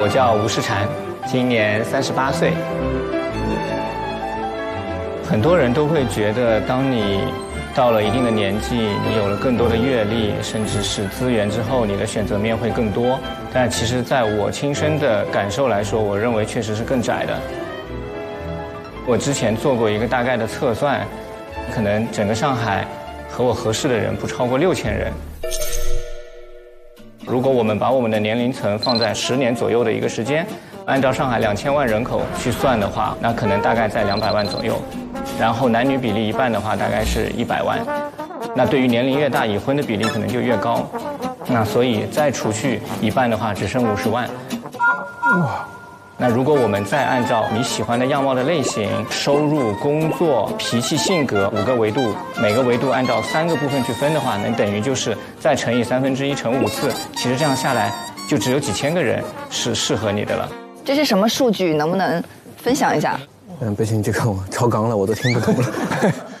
我叫吴世禅，今年三十八岁。很多人都会觉得，当你到了一定的年纪，你有了更多的阅历，甚至是资源之后，你的选择面会更多。但其实，在我亲身的感受来说，我认为确实是更窄的。我之前做过一个大概的测算，可能整个上海和我合适的人不超过六千人。如果我们把我们的年龄层放在十年左右的一个时间，按照上海两千万人口去算的话，那可能大概在两百万左右。然后男女比例一半的话，大概是一百万。那对于年龄越大，已婚的比例可能就越高。那所以再除去一半的话，只剩五十万。哇！那如果我们再按照你喜欢的样貌的类型、收入、工作、脾气、性格五个维度，每个维度按照三个部分去分的话，能等于就是再乘以三分之一乘五次，其实这样下来就只有几千个人是适合你的了。这是什么数据？能不能分享一下？嗯，不行，这个我超纲了，我都听不懂了。